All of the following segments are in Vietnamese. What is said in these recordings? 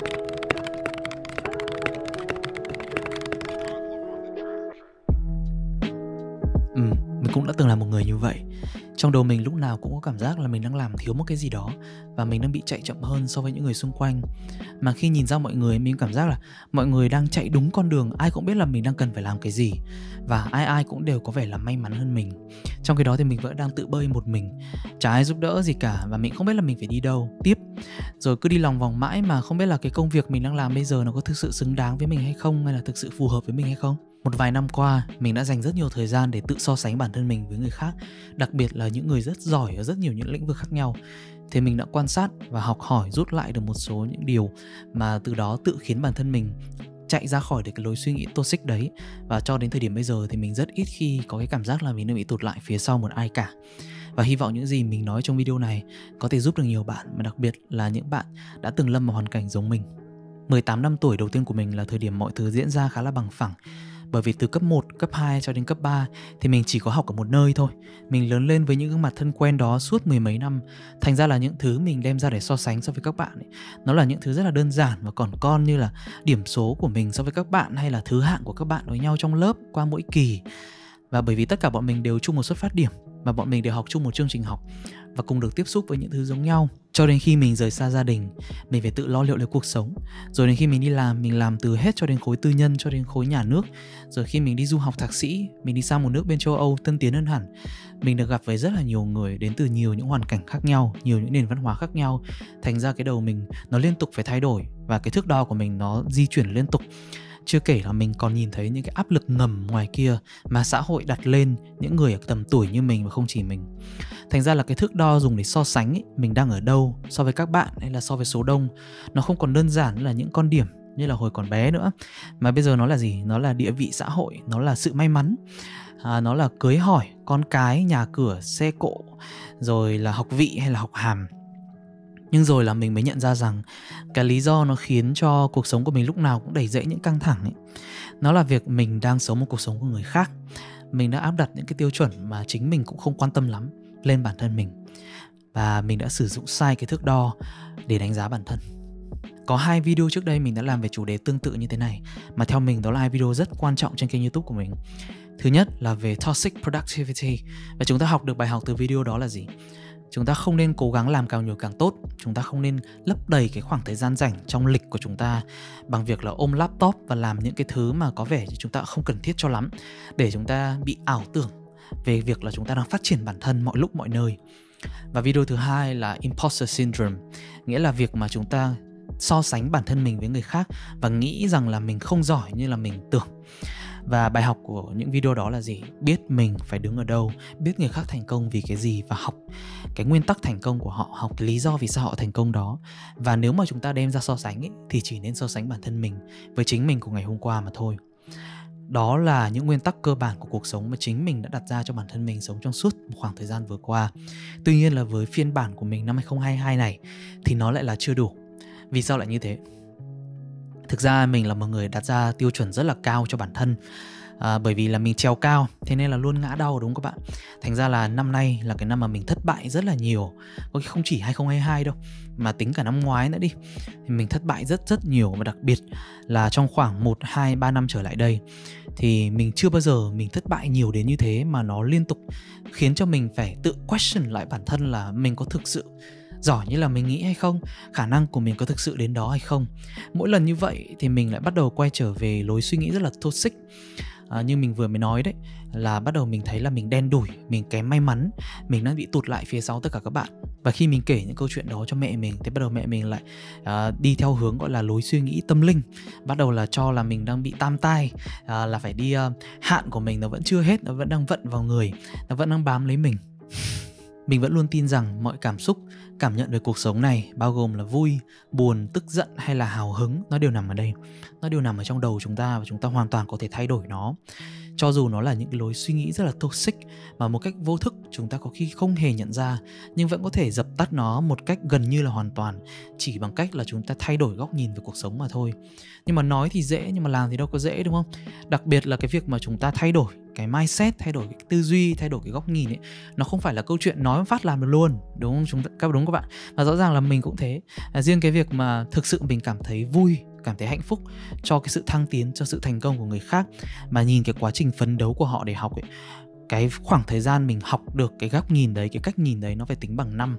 Ừ, mình cũng đã từng là một người như vậy. Trong đầu mình lúc nào cũng có cảm giác là mình đang làm thiếu một cái gì đó và mình đang bị chạy chậm hơn so với những người xung quanh. Mà khi nhìn ra mọi người mình cảm giác là mọi người đang chạy đúng con đường, ai cũng biết là mình đang cần phải làm cái gì và ai ai cũng đều có vẻ là may mắn hơn mình. Trong khi đó thì mình vẫn đang tự bơi một mình, chả ai giúp đỡ gì cả và mình không biết là mình phải đi đâu tiếp. Rồi cứ đi lòng vòng mãi mà không biết là cái công việc mình đang làm bây giờ nó có thực sự xứng đáng với mình hay không hay là thực sự phù hợp với mình hay không một vài năm qua, mình đã dành rất nhiều thời gian để tự so sánh bản thân mình với người khác, đặc biệt là những người rất giỏi ở rất nhiều những lĩnh vực khác nhau. Thì mình đã quan sát và học hỏi rút lại được một số những điều mà từ đó tự khiến bản thân mình chạy ra khỏi được cái lối suy nghĩ toxic đấy. Và cho đến thời điểm bây giờ thì mình rất ít khi có cái cảm giác là mình đang bị tụt lại phía sau một ai cả. Và hy vọng những gì mình nói trong video này có thể giúp được nhiều bạn, mà đặc biệt là những bạn đã từng lâm vào hoàn cảnh giống mình. 18 năm tuổi đầu tiên của mình là thời điểm mọi thứ diễn ra khá là bằng phẳng bởi vì từ cấp 1, cấp 2 cho đến cấp 3 thì mình chỉ có học ở một nơi thôi. Mình lớn lên với những gương mặt thân quen đó suốt mười mấy năm. Thành ra là những thứ mình đem ra để so sánh so với các bạn ấy, nó là những thứ rất là đơn giản và còn con như là điểm số của mình so với các bạn hay là thứ hạng của các bạn với nhau trong lớp qua mỗi kỳ. Và bởi vì tất cả bọn mình đều chung một xuất phát điểm mà bọn mình đều học chung một chương trình học và cùng được tiếp xúc với những thứ giống nhau. Cho đến khi mình rời xa gia đình, mình phải tự lo liệu lấy cuộc sống. Rồi đến khi mình đi làm, mình làm từ hết cho đến khối tư nhân, cho đến khối nhà nước. Rồi khi mình đi du học thạc sĩ, mình đi sang một nước bên châu âu tân tiến hơn hẳn. Mình được gặp với rất là nhiều người đến từ nhiều những hoàn cảnh khác nhau, nhiều những nền văn hóa khác nhau. Thành ra cái đầu mình nó liên tục phải thay đổi và cái thước đo của mình nó di chuyển liên tục chưa kể là mình còn nhìn thấy những cái áp lực ngầm ngoài kia mà xã hội đặt lên những người ở tầm tuổi như mình và không chỉ mình. Thành ra là cái thước đo dùng để so sánh ấy, mình đang ở đâu so với các bạn hay là so với số đông nó không còn đơn giản là những con điểm như là hồi còn bé nữa. Mà bây giờ nó là gì? Nó là địa vị xã hội nó là sự may mắn à, nó là cưới hỏi con cái nhà cửa xe cộ rồi là học vị hay là học hàm nhưng rồi là mình mới nhận ra rằng cái lý do nó khiến cho cuộc sống của mình lúc nào cũng đẩy dẫy những căng thẳng ấy. Nó là việc mình đang sống một cuộc sống của người khác. Mình đã áp đặt những cái tiêu chuẩn mà chính mình cũng không quan tâm lắm lên bản thân mình. Và mình đã sử dụng sai cái thước đo để đánh giá bản thân. Có hai video trước đây mình đã làm về chủ đề tương tự như thế này, mà theo mình đó là hai video rất quan trọng trên kênh youtube của mình. Thứ nhất là về toxic productivity. Và chúng ta học được bài học từ video đó là gì? Chúng ta không nên cố gắng làm càng nhiều càng tốt. Chúng ta không nên lấp đầy cái khoảng thời gian rảnh trong lịch của chúng ta bằng việc là ôm laptop và làm những cái thứ mà có vẻ chúng ta không cần thiết cho lắm để chúng ta bị ảo tưởng về việc là chúng ta đang phát triển bản thân mọi lúc mọi nơi. Và video thứ hai là imposter syndrome, nghĩa là việc mà chúng ta so sánh bản thân mình với người khác và nghĩ rằng là mình không giỏi như là mình tưởng và bài học của những video đó là gì biết mình phải đứng ở đâu biết người khác thành công vì cái gì và học cái nguyên tắc thành công của họ học cái lý do vì sao họ thành công đó và nếu mà chúng ta đem ra so sánh ấy, thì chỉ nên so sánh bản thân mình với chính mình của ngày hôm qua mà thôi đó là những nguyên tắc cơ bản của cuộc sống mà chính mình đã đặt ra cho bản thân mình sống trong suốt một khoảng thời gian vừa qua. Tuy nhiên là với phiên bản của mình năm 2022 này thì nó lại là chưa đủ. Vì sao lại như thế? Thực ra mình là một người đặt ra tiêu chuẩn rất là cao cho bản thân. À, bởi vì là mình trèo cao thế nên là luôn ngã đau đúng không các bạn? Thành ra là năm nay là cái năm mà mình thất bại rất là nhiều. Có khi không chỉ 2022 đâu mà tính cả năm ngoái nữa đi thì mình thất bại rất rất nhiều. Và đặc biệt là trong khoảng 1 2 3 năm trở lại đây thì mình chưa bao giờ mình thất bại nhiều đến như thế mà nó liên tục khiến cho mình phải tự question lại bản thân là mình có thực sự giỏi như là mình nghĩ hay không? Khả năng của mình có thực sự đến đó hay không? Mỗi lần như vậy thì mình lại bắt đầu quay trở về lối suy nghĩ rất là toxic. À, như mình vừa mới nói đấy là bắt đầu mình thấy là mình đen đủi mình kém may mắn mình đang bị tụt lại phía sau tất cả các bạn. Và khi mình kể những câu chuyện đó cho mẹ mình thì bắt đầu mẹ mình lại uh, đi theo hướng gọi là lối suy nghĩ tâm linh. Bắt đầu là cho là mình đang bị tam tai uh, là phải đi uh, hạn của mình nó vẫn chưa hết nó vẫn đang vận vào người nó vẫn đang bám lấy mình. Mình vẫn luôn tin rằng mọi cảm xúc cảm nhận về cuộc sống này, bao gồm là vui, buồn, tức giận hay là hào hứng, nó đều nằm ở đây. Nó đều nằm ở trong đầu chúng ta và chúng ta hoàn toàn có thể thay đổi nó cho dù nó là những lối suy nghĩ rất là toxic mà một cách vô thức chúng ta có khi không hề nhận ra nhưng vẫn có thể dập tắt nó một cách gần như là hoàn toàn chỉ bằng cách là chúng ta thay đổi góc nhìn về cuộc sống mà thôi. Nhưng mà nói thì dễ nhưng mà làm thì đâu có dễ đúng không? Đặc biệt là cái việc mà chúng ta thay đổi cái mindset thay đổi cái tư duy thay đổi cái góc nhìn ấy nó không phải là câu chuyện nói phát làm được luôn đúng không? Chúng các đúng các bạn? Và rõ ràng là mình cũng thế. À, riêng cái việc mà thực sự mình cảm thấy vui cảm thấy hạnh phúc, cho cái sự thăng tiến, cho sự thành công của người khác. Mà nhìn cái quá trình phấn đấu của họ để học ấy, cái khoảng thời gian mình học được cái góc nhìn đấy, cái cách nhìn đấy nó phải tính bằng năm.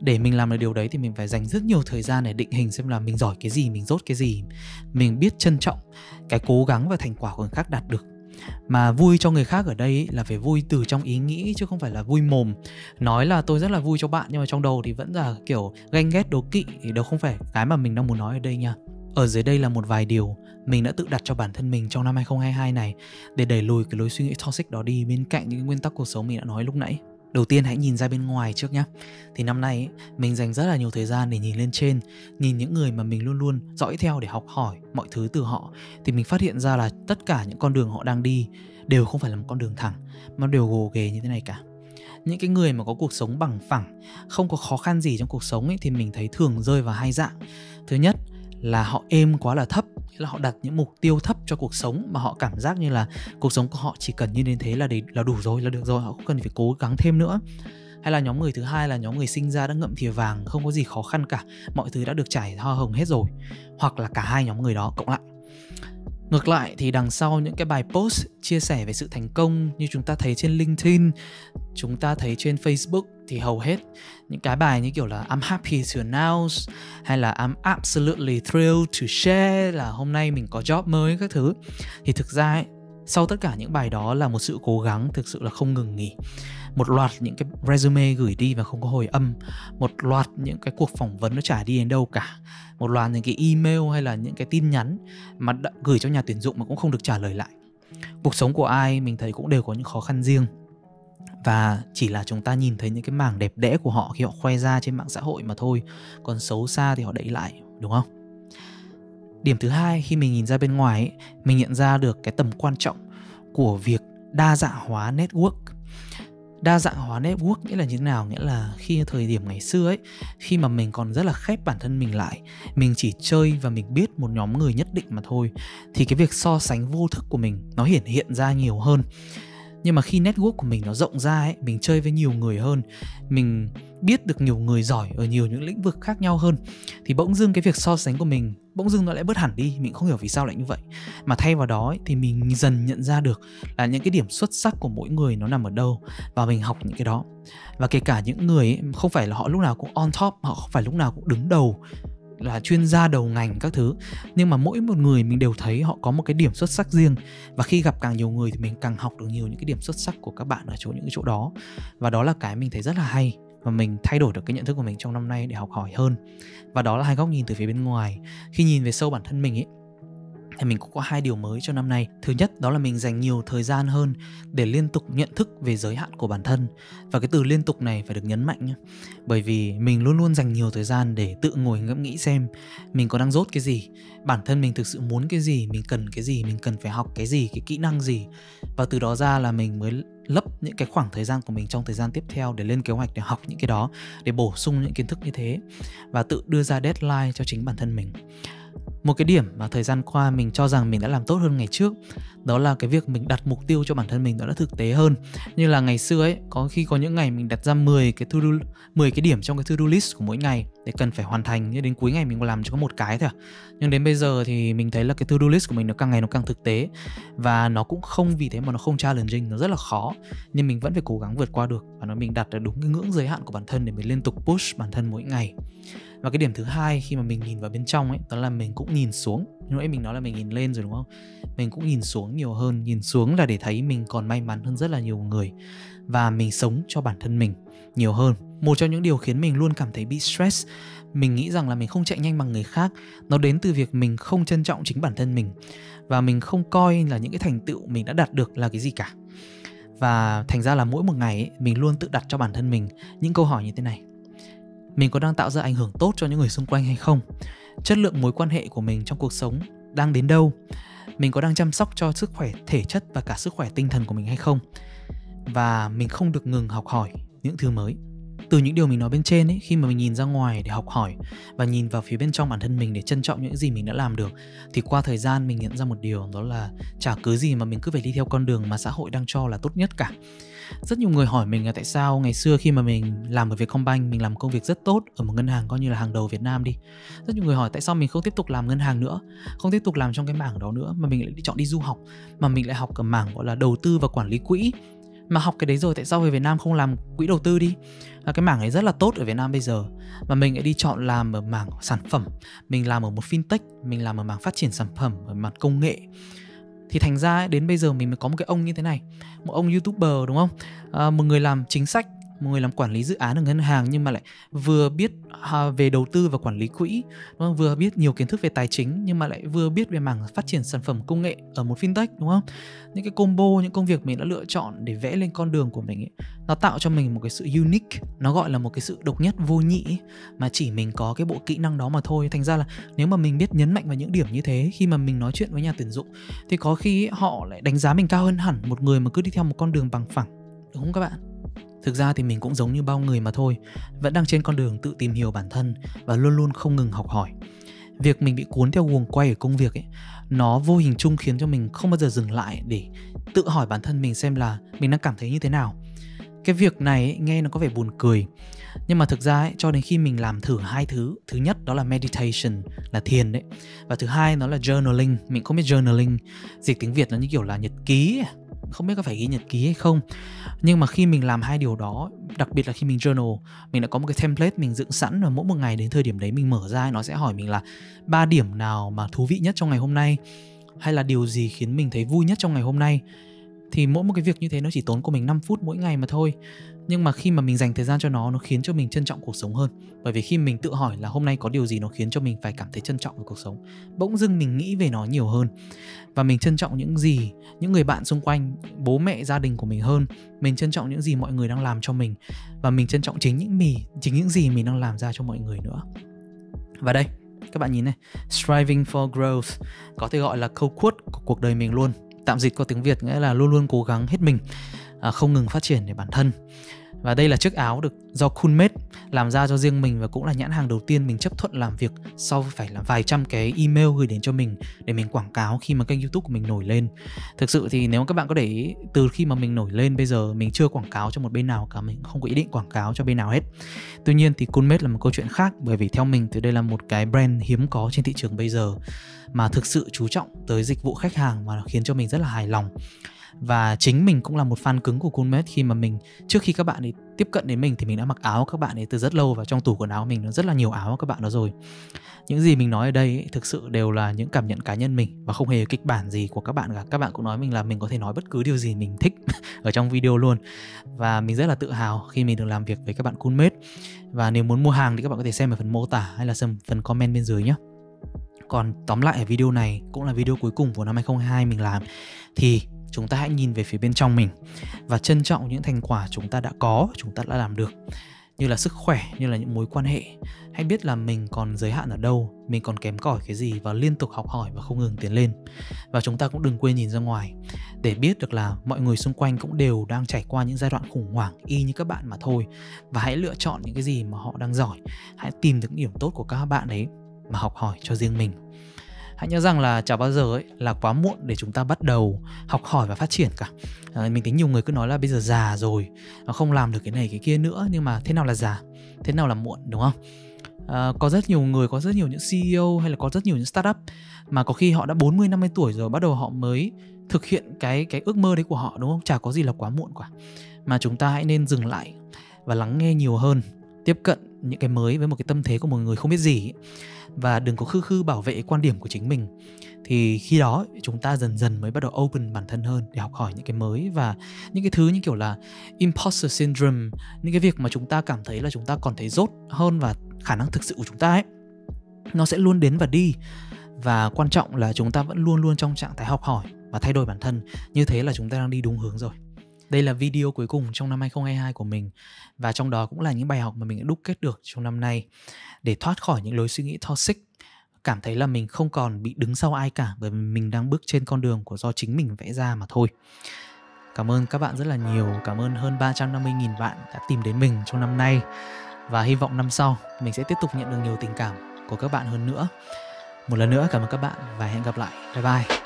Để mình làm được điều đấy thì mình phải dành rất nhiều thời gian để định hình xem là mình giỏi cái gì, mình dốt cái gì. Mình biết trân trọng cái cố gắng và thành quả của người khác đạt được. Mà vui cho người khác ở đây là phải vui từ trong ý nghĩ chứ không phải là vui mồm. Nói là tôi rất là vui cho bạn, nhưng mà trong đầu thì vẫn là kiểu ganh ghét, đố kỵ thì đâu không phải cái mà mình đang muốn nói ở đây nha ở dưới đây là một vài điều mình đã tự đặt cho bản thân mình trong năm 2022 này để đẩy lùi cái lối suy nghĩ toxic đó đi bên cạnh những nguyên tắc cuộc sống mình đã nói lúc nãy. Đầu tiên hãy nhìn ra bên ngoài trước nhé. Thì năm nay mình dành rất là nhiều thời gian để nhìn lên trên, nhìn những người mà mình luôn luôn dõi theo để học hỏi mọi thứ từ họ thì mình phát hiện ra là tất cả những con đường họ đang đi đều không phải là một con đường thẳng mà đều gồ ghề như thế này cả những cái người mà có cuộc sống bằng phẳng không có khó khăn gì trong cuộc sống ấy thì mình thấy thường rơi vào hai dạng thứ nhất là họ êm quá là thấp là họ đặt những mục tiêu thấp cho cuộc sống mà họ cảm giác như là cuộc sống của họ chỉ cần như đến thế là để là đủ rồi, là được rồi, họ không cần phải cố gắng thêm nữa. Hay là nhóm người thứ hai là nhóm người sinh ra đã ngậm thìa vàng, không có gì khó khăn cả, mọi thứ đã được trải hoa hồng hết rồi. Hoặc là cả hai nhóm người đó cộng lại. Ngược lại thì đằng sau những cái bài post chia sẻ về sự thành công như chúng ta thấy trên LinkedIn, chúng ta thấy trên Facebook thì hầu hết những cái bài như kiểu là I'm happy to announce hay là I'm absolutely thrilled to share là hôm nay mình có job mới các thứ. Thì thực ra ấy, sau tất cả những bài đó là một sự cố gắng thực sự là không ngừng nghỉ. Một loạt những cái resume gửi đi và không có hồi âm. Một loạt những cái cuộc phỏng vấn nó chả đi đến đâu cả. Một loạt những cái email hay là những cái tin nhắn mà đã gửi cho nhà tuyển dụng mà cũng không được trả lời lại. Cuộc sống của ai mình thấy cũng đều có những khó khăn riêng. Và chỉ là chúng ta nhìn thấy những cái mảng đẹp đẽ của họ khi họ khoe ra trên mạng xã hội mà thôi. Còn xấu xa thì họ đẩy lại, đúng không? Điểm thứ hai khi mình nhìn ra bên ngoài ấy, mình nhận ra được cái tầm quan trọng của việc đa dạng hóa network. Đa dạng hóa network nghĩa là như thế nào? Nghĩa là khi thời điểm ngày xưa ấy khi mà mình còn rất là khép bản thân mình lại mình chỉ chơi và mình biết một nhóm người nhất định mà thôi thì cái việc so sánh vô thức của mình nó hiển hiện ra nhiều hơn nhưng mà khi network của mình nó rộng ra ấy mình chơi với nhiều người hơn mình biết được nhiều người giỏi ở nhiều những lĩnh vực khác nhau hơn thì bỗng dưng cái việc so sánh của mình bỗng dưng nó lại bớt hẳn đi. Mình không hiểu vì sao lại như vậy. Mà thay vào đó ấy, thì mình dần nhận ra được là những cái điểm xuất sắc của mỗi người nó nằm ở đâu và mình học những cái đó. Và kể cả những người ấy, không phải là họ lúc nào cũng on top họ không phải lúc nào cũng đứng đầu là chuyên gia đầu ngành các thứ. Nhưng mà mỗi một người mình đều thấy họ có một cái điểm xuất sắc riêng. Và khi gặp càng nhiều người thì mình càng học được nhiều những cái điểm xuất sắc của các bạn ở chỗ, những cái chỗ đó. Và đó là cái mình thấy rất là hay. Và mình thay đổi được cái nhận thức của mình trong năm nay để học hỏi hơn. Và đó là hai góc nhìn từ phía bên ngoài. Khi nhìn về sâu bản thân mình ấy thì mình cũng có hai điều mới cho năm nay. Thứ nhất đó là mình dành nhiều thời gian hơn để liên tục nhận thức về giới hạn của bản thân. Và cái từ liên tục này phải được nhấn mạnh nhé. Bởi vì mình luôn luôn dành nhiều thời gian để tự ngồi ngẫm nghĩ xem mình có đang dốt cái gì, bản thân mình thực sự muốn cái gì, mình cần cái gì, mình cần phải học cái gì, cái kỹ năng gì. Và từ đó ra là mình mới lấp những cái khoảng thời gian của mình trong thời gian tiếp theo để lên kế hoạch để học những cái đó, để bổ sung những kiến thức như thế và tự đưa ra deadline cho chính bản thân mình một cái điểm mà thời gian qua mình cho rằng mình đã làm tốt hơn ngày trước, đó là cái việc mình đặt mục tiêu cho bản thân mình nó đã thực tế hơn. Như là ngày xưa ấy, có khi có những ngày mình đặt ra 10 cái to do 10 cái điểm trong cái to do list của mỗi ngày để cần phải hoàn thành, nhưng đến cuối ngày mình làm chỉ có một cái thôi à. nhưng đến bây giờ thì mình thấy là cái to do list của mình nó càng ngày nó càng thực tế và nó cũng không vì thế mà nó không challenging, nó rất là khó. Nhưng mình vẫn phải cố gắng vượt qua được và nó mình đặt được đúng cái ngưỡng giới hạn của bản thân để mình liên tục push bản thân mỗi ngày và cái điểm thứ hai khi mà mình nhìn vào bên trong ấy đó là mình cũng nhìn xuống. Lúc nãy mình nói là mình nhìn lên rồi đúng không? Mình cũng nhìn xuống nhiều hơn. Nhìn xuống là để thấy mình còn may mắn hơn rất là nhiều người. Và mình sống cho bản thân mình nhiều hơn. Một trong những điều khiến mình luôn cảm thấy bị stress mình nghĩ rằng là mình không chạy nhanh bằng người khác nó đến từ việc mình không trân trọng chính bản thân mình. Và mình không coi là những cái thành tựu mình đã đạt được là cái gì cả. Và thành ra là mỗi một ngày ấy, mình luôn tự đặt cho bản thân mình những câu hỏi như thế này mình có đang tạo ra ảnh hưởng tốt cho những người xung quanh hay không? Chất lượng mối quan hệ của mình trong cuộc sống đang đến đâu? Mình có đang chăm sóc cho sức khỏe thể chất và cả sức khỏe tinh thần của mình hay không? Và mình không được ngừng học hỏi những thứ mới từ những điều mình nói bên trên ấy, khi mà mình nhìn ra ngoài để học hỏi và nhìn vào phía bên trong bản thân mình để trân trọng những gì mình đã làm được, thì qua thời gian mình nhận ra một điều, đó là chả cứ gì mà mình cứ phải đi theo con đường mà xã hội đang cho là tốt nhất cả. Rất nhiều người hỏi mình là tại sao ngày xưa khi mà mình làm ở Vietcombank, mình làm công việc rất tốt ở một ngân hàng coi như là hàng đầu Việt Nam đi. Rất nhiều người hỏi tại sao mình không tiếp tục làm ngân hàng nữa, không tiếp tục làm trong cái mảng đó nữa, mà mình lại chọn đi du học, mà mình lại học ở mảng, gọi là, đầu tư và quản lý quỹ mà học cái đấy rồi tại sao về Việt Nam không làm quỹ đầu tư đi? À, cái mảng ấy rất là tốt ở Việt Nam bây giờ. Mà mình lại đi chọn làm ở mảng sản phẩm. Mình làm ở một fintech mình làm ở mảng phát triển sản phẩm ở mặt công nghệ. Thì thành ra đến bây giờ mình mới có một cái ông như thế này. Một ông youtuber đúng không? À, một người làm chính sách một người làm quản lý dự án ở ngân hàng nhưng mà lại vừa biết à, về đầu tư và quản lý quỹ. Đúng không? vừa biết nhiều kiến thức về tài chính nhưng mà lại vừa biết về mảng phát triển sản phẩm công nghệ ở một fintech đúng không? Những cái combo những công việc mình đã lựa chọn để vẽ lên con đường của mình ấy, nó tạo cho mình một cái sự unique nó gọi là một cái sự độc nhất vô nhị ấy, mà chỉ mình có cái bộ kỹ năng đó mà thôi. Thành ra là nếu mà mình biết nhấn mạnh vào những điểm như thế khi mà mình nói chuyện với nhà tuyển dụng thì có khi họ lại đánh giá mình cao hơn hẳn một người mà cứ đi theo một con đường bằng phẳng. Đúng không các bạn? Thực ra thì mình cũng giống như bao người mà thôi, vẫn đang trên con đường tự tìm hiểu bản thân và luôn luôn không ngừng học hỏi. Việc mình bị cuốn theo guồng quay ở công việc ấy, nó vô hình chung khiến cho mình không bao giờ dừng lại để tự hỏi bản thân mình xem là mình đang cảm thấy như thế nào. Cái việc này ấy, nghe nó có vẻ buồn cười, nhưng mà thực ra ấy, cho đến khi mình làm thử hai thứ, thứ nhất đó là meditation là thiền đấy, và thứ hai nó là journaling. Mình không biết journaling dịch tiếng Việt nó như kiểu là nhật ký, không biết có phải ghi nhật ký hay không. Nhưng mà khi mình làm hai điều đó, đặc biệt là khi mình journal, mình đã có một cái template mình dựng sẵn và mỗi một ngày đến thời điểm đấy mình mở ra, nó sẽ hỏi mình là ba điểm nào mà thú vị nhất trong ngày hôm nay? Hay là điều gì khiến mình thấy vui nhất trong ngày hôm nay? Thì mỗi một cái việc như thế nó chỉ tốn của mình 5 phút mỗi ngày mà thôi nhưng mà khi mà mình dành thời gian cho nó nó khiến cho mình trân trọng cuộc sống hơn. Bởi vì khi mình tự hỏi là hôm nay có điều gì nó khiến cho mình phải cảm thấy trân trọng về cuộc sống, bỗng dưng mình nghĩ về nó nhiều hơn. Và mình trân trọng những gì, những người bạn xung quanh, bố mẹ, gia đình của mình hơn. Mình trân trọng những gì mọi người đang làm cho mình. Và mình trân trọng chính những mì chính những gì mình đang làm ra cho mọi người nữa. Và đây, các bạn nhìn này. Striving for growth, có thể gọi là câu quote của cuộc đời mình luôn. Tạm dịch qua tiếng việt nghĩa là luôn luôn cố gắng hết mình à, không ngừng phát triển để bản thân và đây là chiếc áo được do Coolmate làm ra cho riêng mình và cũng là nhãn hàng đầu tiên mình chấp thuận làm việc sau phải là vài trăm cái email gửi đến cho mình để mình quảng cáo khi mà kênh YouTube của mình nổi lên. Thực sự thì nếu các bạn có để ý từ khi mà mình nổi lên bây giờ mình chưa quảng cáo cho một bên nào cả, mình không có ý định quảng cáo cho bên nào hết. Tuy nhiên thì Coolmate là một câu chuyện khác bởi vì theo mình thì đây là một cái brand hiếm có trên thị trường bây giờ mà thực sự chú trọng tới dịch vụ khách hàng và khiến cho mình rất là hài lòng và chính mình cũng là một fan cứng của Coolmate khi mà mình trước khi các bạn ấy tiếp cận đến mình thì mình đã mặc áo các bạn ấy từ rất lâu và trong tủ quần áo mình nó rất là nhiều áo các bạn đó rồi. Những gì mình nói ở đây ấy, thực sự đều là những cảm nhận cá nhân mình và không hề kịch bản gì của các bạn cả. Các bạn cũng nói mình là mình có thể nói bất cứ điều gì mình thích ở trong video luôn. Và mình rất là tự hào khi mình được làm việc với các bạn Coolmate và nếu muốn mua hàng thì các bạn có thể xem ở phần mô tả hay là xem phần comment bên dưới nhé còn tóm lại ở video này cũng là video cuối cùng của năm 2022 mình làm. Thì chúng ta hãy nhìn về phía bên trong mình và trân trọng những thành quả chúng ta đã có, chúng ta đã làm được. Như là sức khỏe, như là những mối quan hệ. Hãy biết là mình còn giới hạn ở đâu, mình còn kém cỏi cái gì và liên tục học hỏi và không ngừng tiến lên. Và chúng ta cũng đừng quên nhìn ra ngoài để biết được là mọi người xung quanh cũng đều đang trải qua những giai đoạn khủng hoảng y như các bạn mà thôi. Và hãy lựa chọn những cái gì mà họ đang giỏi. Hãy tìm được những điểm tốt của các bạn ấy mà học hỏi cho riêng mình hãy nhớ rằng là chả bao giờ ấy là quá muộn để chúng ta bắt đầu học hỏi và phát triển cả à, mình thấy nhiều người cứ nói là bây giờ già rồi nó không làm được cái này cái kia nữa nhưng mà thế nào là già thế nào là muộn đúng không à, có rất nhiều người có rất nhiều những CEO hay là có rất nhiều những startup mà có khi họ đã 40 50 tuổi rồi bắt đầu họ mới thực hiện cái cái ước mơ đấy của họ đúng không? Chả có gì là quá muộn cả. Mà chúng ta hãy nên dừng lại và lắng nghe nhiều hơn, tiếp cận những cái mới với một cái tâm thế của một người không biết gì ấy và đừng có khư khư bảo vệ quan điểm của chính mình. Thì khi đó, chúng ta dần dần mới bắt đầu open bản thân hơn để học hỏi những cái mới và những cái thứ như kiểu là imposter syndrome, những cái việc mà chúng ta cảm thấy là chúng ta còn thấy rốt hơn và khả năng thực sự của chúng ta ấy, nó sẽ luôn đến và đi. Và quan trọng là chúng ta vẫn luôn luôn trong trạng thái học hỏi và thay đổi bản thân. Như thế là chúng ta đang đi đúng hướng rồi đây là video cuối cùng trong năm 2022 của mình và trong đó cũng là những bài học mà mình đã đúc kết được trong năm nay để thoát khỏi những lối suy nghĩ toxic cảm thấy là mình không còn bị đứng sau ai cả bởi vì mình đang bước trên con đường của do chính mình vẽ ra mà thôi Cảm ơn các bạn rất là nhiều, cảm ơn hơn 350.000 bạn đã tìm đến mình trong năm nay và hy vọng năm sau mình sẽ tiếp tục nhận được nhiều tình cảm của các bạn hơn nữa. Một lần nữa cảm ơn các bạn và hẹn gặp lại. Bye bye.